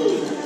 Hallelujah.